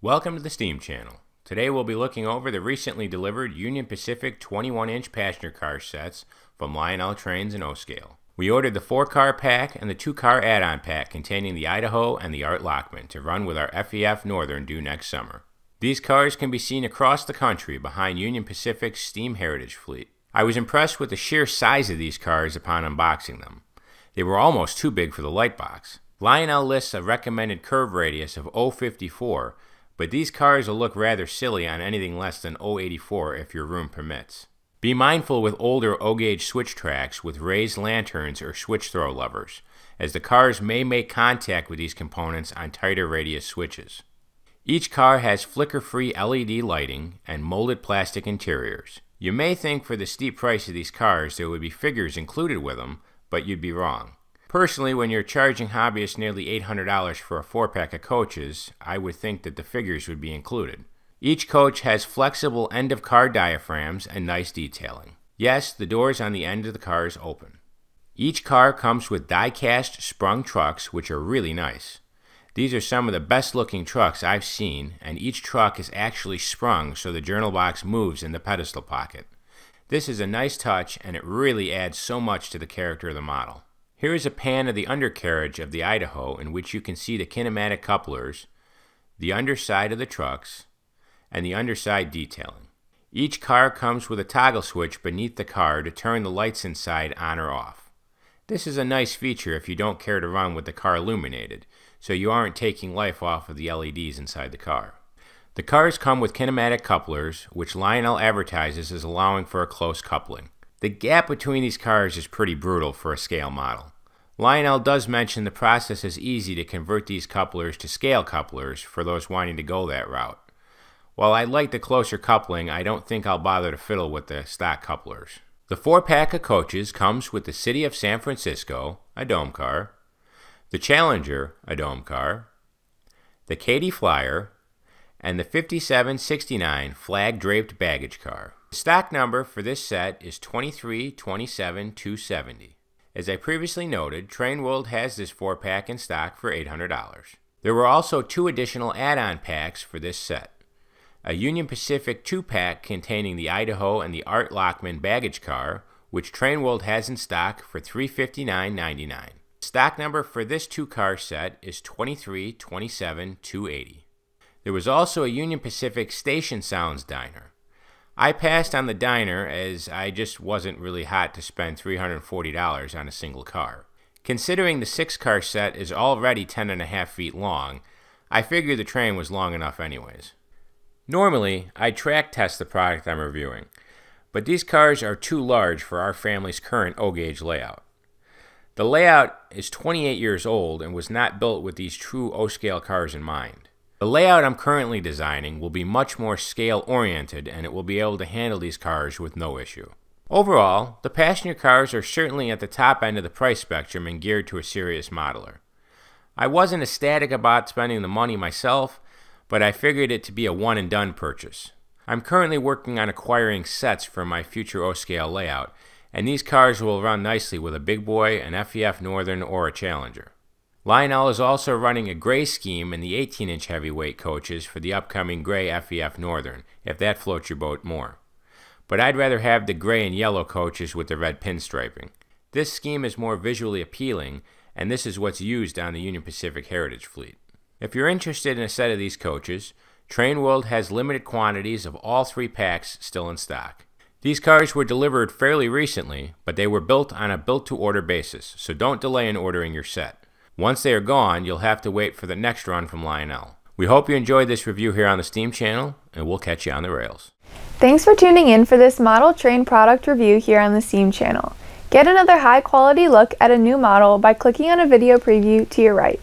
Welcome to the Steam channel. Today we'll be looking over the recently delivered Union Pacific 21-inch passenger car sets from Lionel Trains in O-Scale. We ordered the 4-car pack and the 2-car add-on pack containing the Idaho and the Art Lockman to run with our FEF Northern due next summer. These cars can be seen across the country behind Union Pacific's Steam Heritage fleet. I was impressed with the sheer size of these cars upon unboxing them. They were almost too big for the light box. Lionel lists a recommended curve radius of 054 but these cars will look rather silly on anything less than 084 if your room permits. Be mindful with older O-gauge switch tracks with raised lanterns or switch throw levers, as the cars may make contact with these components on tighter radius switches. Each car has flicker-free LED lighting and molded plastic interiors. You may think for the steep price of these cars there would be figures included with them, but you'd be wrong. Personally, when you're charging hobbyists nearly $800 for a four pack of coaches, I would think that the figures would be included. Each coach has flexible end of car diaphragms and nice detailing. Yes, the doors on the end of the cars open. Each car comes with die cast sprung trucks, which are really nice. These are some of the best looking trucks I've seen, and each truck is actually sprung so the journal box moves in the pedestal pocket. This is a nice touch, and it really adds so much to the character of the model. Here is a pan of the undercarriage of the Idaho in which you can see the kinematic couplers, the underside of the trucks, and the underside detailing. Each car comes with a toggle switch beneath the car to turn the lights inside on or off. This is a nice feature if you don't care to run with the car illuminated, so you aren't taking life off of the LEDs inside the car. The cars come with kinematic couplers, which Lionel advertises as allowing for a close coupling. The gap between these cars is pretty brutal for a scale model. Lionel does mention the process is easy to convert these couplers to scale couplers for those wanting to go that route. While I like the closer coupling, I don't think I'll bother to fiddle with the stock couplers. The four pack of coaches comes with the City of San Francisco, a dome car, the Challenger, a dome car, the Katy Flyer, and the 5769 flag draped baggage car. The stock number for this set is 2327270. As I previously noted, Train World has this 4-pack in stock for $800. There were also two additional add-on packs for this set. A Union Pacific 2-pack containing the Idaho and the Art Lockman baggage car, which Train World has in stock for $359.99. Stock number for this two-car set is 2327280. There was also a Union Pacific Station Sounds diner. I passed on the diner as I just wasn't really hot to spend $340 on a single car. Considering the six car set is already 10 and a half feet long, I figured the train was long enough anyways. Normally, I track test the product I'm reviewing, but these cars are too large for our family's current O-gauge layout. The layout is 28 years old and was not built with these true O-scale cars in mind. The layout I'm currently designing will be much more scale oriented and it will be able to handle these cars with no issue. Overall, the passenger cars are certainly at the top end of the price spectrum and geared to a serious modeler. I wasn't ecstatic about spending the money myself, but I figured it to be a one and done purchase. I'm currently working on acquiring sets for my future O-scale layout, and these cars will run nicely with a big boy, an FEF Northern, or a Challenger. Lionel is also running a gray scheme in the 18-inch heavyweight coaches for the upcoming gray FEF Northern, if that floats your boat more. But I'd rather have the gray and yellow coaches with the red pinstriping. This scheme is more visually appealing, and this is what's used on the Union Pacific Heritage fleet. If you're interested in a set of these coaches, Train World has limited quantities of all three packs still in stock. These cars were delivered fairly recently, but they were built on a built-to-order basis, so don't delay in ordering your set. Once they are gone, you'll have to wait for the next run from Lionel. We hope you enjoyed this review here on the Steam channel, and we'll catch you on the rails. Thanks for tuning in for this model train product review here on the Steam channel. Get another high quality look at a new model by clicking on a video preview to your right.